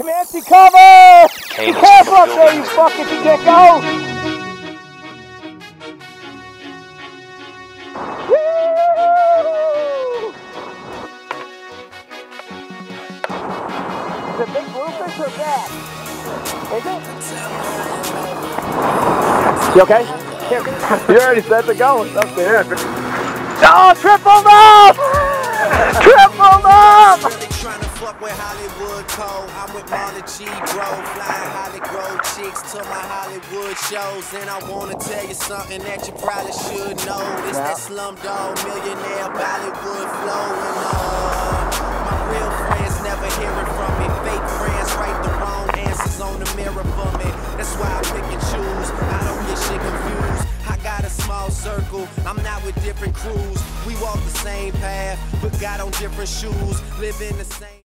Comanche cover! Be careful up there, you building. fuck if you get go! Woo! Is it big bluefish or bad? Is it? You okay? Here. You already said to go. It's up him. Oh, triple up! Fuck with Hollywood Cole. I'm with Marlon G, bro. Flying Hollywood chicks to my Hollywood shows. And I wanna tell you something that you probably should know. This that slumdog millionaire Bollywood flow. And uh, my real friends never hearing from me. Fake friends write the wrong answers on the mirror for me. That's why I pick and choose. I don't get shit confused. I got a small circle. I'm not with different crews. We walk the same path, but got on different shoes. Live in the same.